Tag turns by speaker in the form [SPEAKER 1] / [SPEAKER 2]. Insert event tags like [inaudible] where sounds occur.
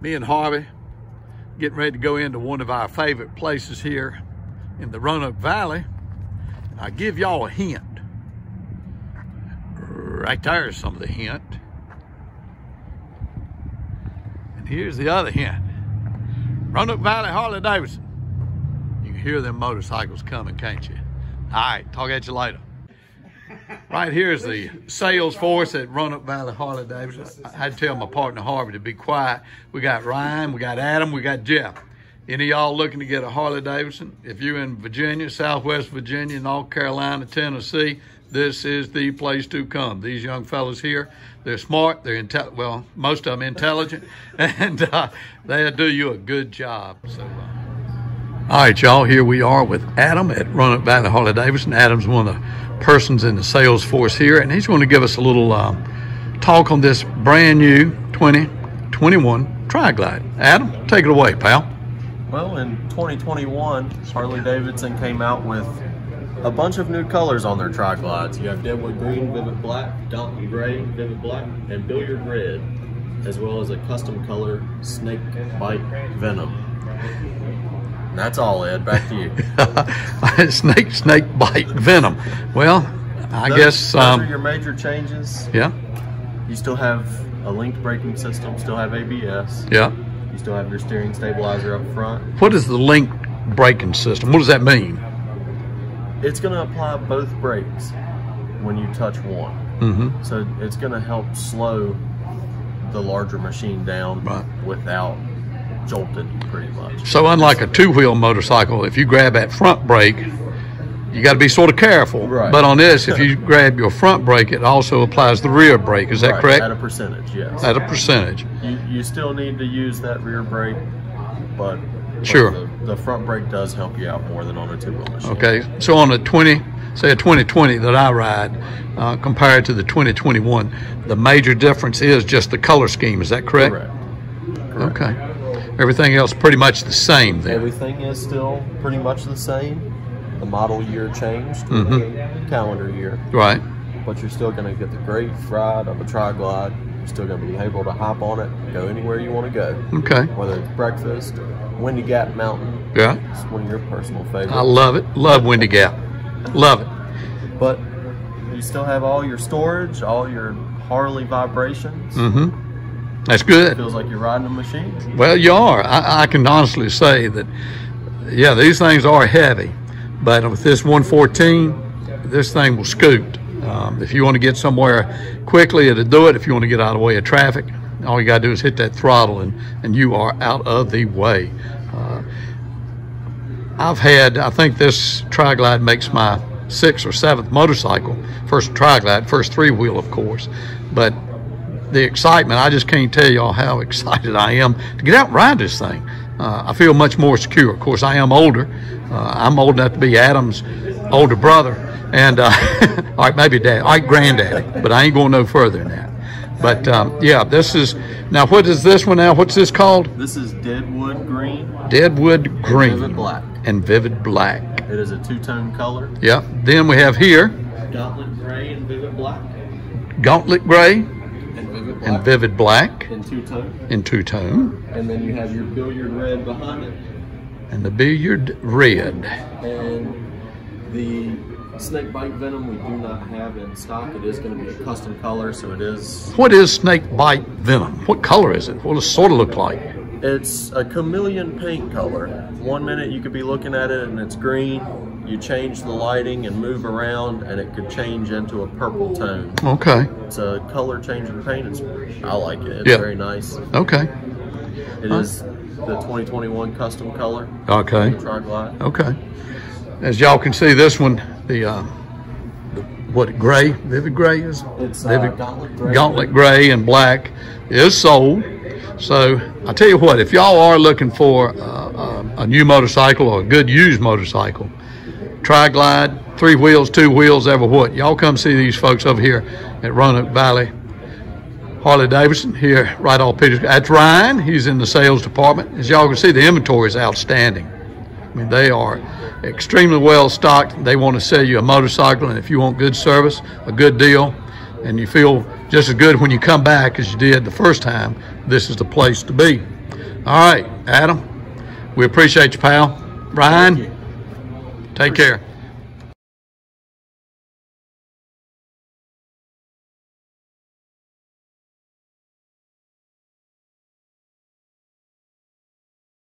[SPEAKER 1] me and Harvey getting ready to go into one of our favorite places here in the Roanoke Valley. I give y'all a hint. Right there is some of the hint. And here's the other hint. Roanoke Valley Harley Davidson. You can hear them motorcycles coming, can't you? All right, talk at you later. Right here is the sales force at Roanoke Valley Harley Davidson. I had to tell my partner Harvey to be quiet. We got Ryan, we got Adam, we got Jeff. Any of y'all looking to get a Harley Davidson? If you're in Virginia, Southwest Virginia, North Carolina, Tennessee, this is the place to come. These young fellas here, they're smart, they're intel well, most of them intelligent, [laughs] and uh, they'll do you a good job. So. Uh, all right, y'all, here we are with Adam at Roanoke Valley Harley Davidson. Adam's one of the persons in the sales force here, and he's going to give us a little um, talk on this brand new 2021 Tri-Glide. Adam, take it away, pal.
[SPEAKER 2] Well, in 2021, Harley Davidson came out with a bunch of new colors on their Tri-Glides. You have Deadwood Green, Vivid Black, Gauntlet Gray, Vivid Black, and Billiard Red, as well as a custom color Snake Bite Venom. That's all, Ed. Back to
[SPEAKER 1] you. [laughs] snake, snake bite, venom. Well, I
[SPEAKER 2] those,
[SPEAKER 1] guess.
[SPEAKER 2] Those um, are your major changes.
[SPEAKER 1] Yeah.
[SPEAKER 2] You still have a linked braking system, still have ABS.
[SPEAKER 1] Yeah.
[SPEAKER 2] You still have your steering stabilizer up front.
[SPEAKER 1] What is the linked braking system? What does that mean?
[SPEAKER 2] It's going to apply both brakes when you touch one.
[SPEAKER 1] Mm -hmm.
[SPEAKER 2] So it's going to help slow the larger machine down
[SPEAKER 1] right.
[SPEAKER 2] without jolted pretty much.
[SPEAKER 1] So unlike a two-wheel motorcycle, if you grab that front brake, you got to be sort of careful.
[SPEAKER 2] Right.
[SPEAKER 1] But on this, if you [laughs] grab your front brake, it also applies the rear brake. Is that
[SPEAKER 2] right.
[SPEAKER 1] correct?
[SPEAKER 2] At a percentage, yes.
[SPEAKER 1] At a percentage.
[SPEAKER 2] You, you still need to use that rear brake, but, but
[SPEAKER 1] sure.
[SPEAKER 2] The, the, front brake does help you out more than on a two-wheel machine.
[SPEAKER 1] Okay. So on a 20, say a 2020 that I ride, uh, compared to the 2021, the major difference is just the color scheme. Is that correct?
[SPEAKER 2] Correct. correct.
[SPEAKER 1] Okay. Everything else pretty much the same then.
[SPEAKER 2] Everything is still pretty much the same. The model year changed,
[SPEAKER 1] mm -hmm.
[SPEAKER 2] calendar year.
[SPEAKER 1] Right.
[SPEAKER 2] But you're still going to get the great ride of a Tri-Glide. You're still going to be able to hop on it, go anywhere you want to go.
[SPEAKER 1] Okay.
[SPEAKER 2] Whether it's breakfast, Windy Gap Mountain.
[SPEAKER 1] Yeah.
[SPEAKER 2] It's one of your personal favorites.
[SPEAKER 1] I love it. Love Windy Gap. love it.
[SPEAKER 2] But you still have all your storage, all your Harley vibrations.
[SPEAKER 1] Mm-hmm. That's good.
[SPEAKER 2] It feels like you're riding a machine.
[SPEAKER 1] Well, you are. I, I, can honestly say that, yeah, these things are heavy, but with this 114, this thing will scoot. Um, if you want to get somewhere quickly, it'll do it. If you want to get out of the way of traffic, all you got to do is hit that throttle and, and you are out of the way. Uh, I've had, I think this Tri-Glide makes my sixth or seventh motorcycle. First Tri-Glide, first three wheel, of course. But the excitement, I just can't tell y'all how [laughs] excited I am to get out and ride this thing. Uh, I feel much more secure. Of course, I am older. Uh, I'm old enough to be Adam's older brother, and uh, [laughs] all right, maybe dad, all right, granddaddy, but I ain't going no further than that. But um, yeah, this is now. What is this one now? What's this called?
[SPEAKER 2] This is Deadwood Green.
[SPEAKER 1] Deadwood Green.
[SPEAKER 2] And Vivid Black.
[SPEAKER 1] And Vivid Black.
[SPEAKER 2] It is a two-tone color.
[SPEAKER 1] Yeah. Then we have here.
[SPEAKER 2] Gauntlet Gray and Vivid Black.
[SPEAKER 1] Gauntlet Gray
[SPEAKER 2] Vivid
[SPEAKER 1] and Vivid Black.
[SPEAKER 2] In two tone.
[SPEAKER 1] In two tone.
[SPEAKER 2] And then you have your Billiard Red behind it.
[SPEAKER 1] And the Billiard Red.
[SPEAKER 2] And the Snake Bite Venom we do not have in stock. It is going to be a custom color, so it is.
[SPEAKER 1] What is Snake Bite Venom? What color is it? What does it sort of look like?
[SPEAKER 2] It's a chameleon paint color. One minute you could be looking at it and it's green. You change the lighting and move around and it could change into a purple tone.
[SPEAKER 1] Okay.
[SPEAKER 2] It's a color changing paint. It's, I like it. It's
[SPEAKER 1] yeah.
[SPEAKER 2] very nice.
[SPEAKER 1] Okay.
[SPEAKER 2] It is the 2021 custom color.
[SPEAKER 1] Okay.
[SPEAKER 2] Tri-Glide.
[SPEAKER 1] Okay. As y'all can see, this one, the, uh, the what gray, vivid gray is?
[SPEAKER 2] It's
[SPEAKER 1] vivid,
[SPEAKER 2] uh, gauntlet gray.
[SPEAKER 1] Gauntlet gray and black is sold. So I tell you what, if y'all are looking for uh, a new motorcycle or a good used motorcycle, Tri-Glide, three wheels, two wheels, ever what, y'all come see these folks over here at Roanoke Valley. Harley Davidson here right off Peters. That's Ryan. He's in the sales department. As y'all can see, the inventory is outstanding. I mean, they are extremely well stocked. They want to sell you a motorcycle, and if you want good service, a good deal, and you feel just as good when you come back as you did the first time, this is the place to be. All right, Adam. We appreciate you, pal. Ryan. Take care.